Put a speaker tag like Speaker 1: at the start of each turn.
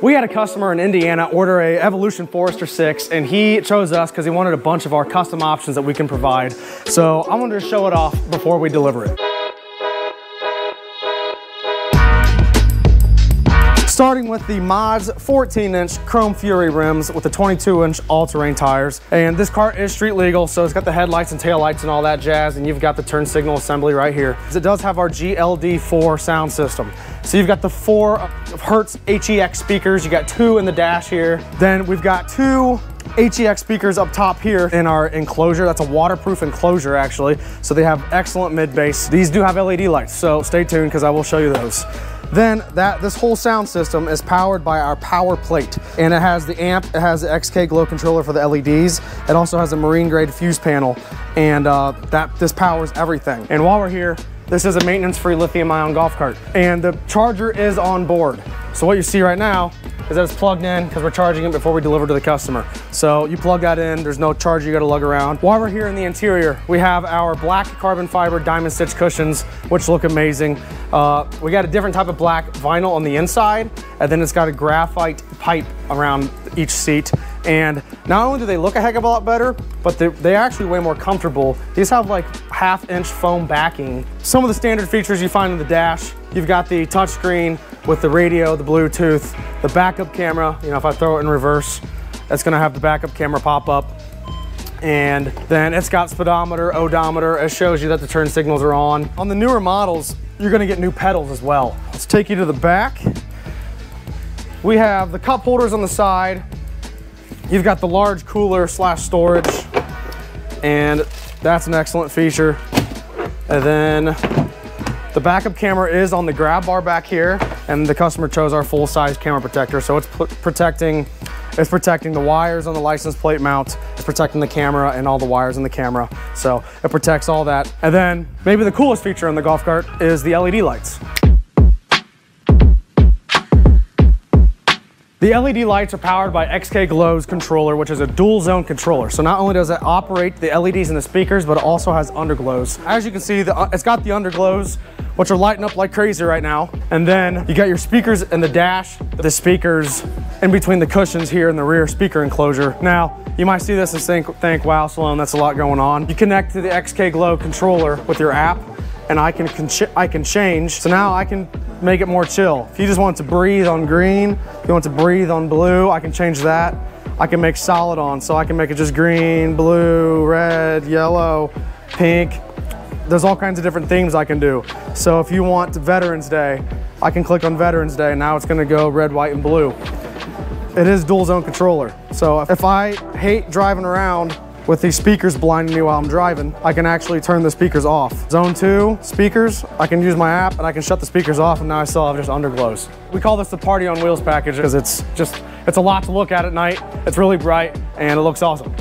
Speaker 1: We had a customer in Indiana order a Evolution Forester 6 and he chose us because he wanted a bunch of our custom options that we can provide. So I wanted to show it off before we deliver it. Starting with the MODZ 14 inch Chrome Fury rims with the 22 inch all-terrain tires. And this car is street legal, so it's got the headlights and taillights and all that jazz, and you've got the turn signal assembly right here. It does have our GLD4 sound system. So you've got the four Hertz HEX speakers, you got two in the dash here. Then we've got two HEX speakers up top here in our enclosure. That's a waterproof enclosure actually. So they have excellent mid bass. These do have LED lights, so stay tuned because I will show you those. Then that this whole sound system is powered by our power plate and it has the amp, it has the XK glow controller for the LEDs. It also has a marine grade fuse panel and uh, that this powers everything. And while we're here, this is a maintenance free lithium ion golf cart and the charger is on board. So what you see right now is that it's plugged in because we're charging it before we deliver to the customer. So you plug that in, there's no charger you gotta lug around. While we're here in the interior, we have our black carbon fiber diamond stitch cushions, which look amazing. Uh, we got a different type of black vinyl on the inside, and then it's got a graphite pipe around each seat. And not only do they look a heck of a lot better, but they're, they're actually way more comfortable. These have like half inch foam backing. Some of the standard features you find in the dash, you've got the touchscreen with the radio, the Bluetooth, the backup camera. You know, if I throw it in reverse, it's gonna have the backup camera pop up. And then it's got speedometer, odometer. It shows you that the turn signals are on. On the newer models, you're gonna get new pedals as well. Let's take you to the back. We have the cup holders on the side. You've got the large cooler slash storage, and that's an excellent feature. And then the backup camera is on the grab bar back here, and the customer chose our full size camera protector. So it's protecting it's protecting the wires on the license plate mount. It's protecting the camera and all the wires in the camera. So it protects all that. And then maybe the coolest feature on the golf cart is the LED lights. The LED lights are powered by XK Glow's controller, which is a dual zone controller. So not only does it operate the LEDs in the speakers, but it also has underglows. As you can see, the, uh, it's got the underglows, which are lighting up like crazy right now. And then you got your speakers in the dash, the speakers in between the cushions here in the rear speaker enclosure. Now, you might see this and think, think wow, Sloan, that's a lot going on. You connect to the XK Glow controller with your app, and I can, I can change. So now I can make it more chill. If you just want to breathe on green, you want to breathe on blue, I can change that. I can make solid on, so I can make it just green, blue, red, yellow, pink. There's all kinds of different themes I can do. So if you want Veterans Day, I can click on Veterans Day, now it's gonna go red, white, and blue. It is dual zone controller. So if I hate driving around with these speakers blinding me while I'm driving, I can actually turn the speakers off. Zone two, speakers, I can use my app and I can shut the speakers off and now I still have just underglows. We call this the Party on Wheels package because it's just, it's a lot to look at at night. It's really bright and it looks awesome.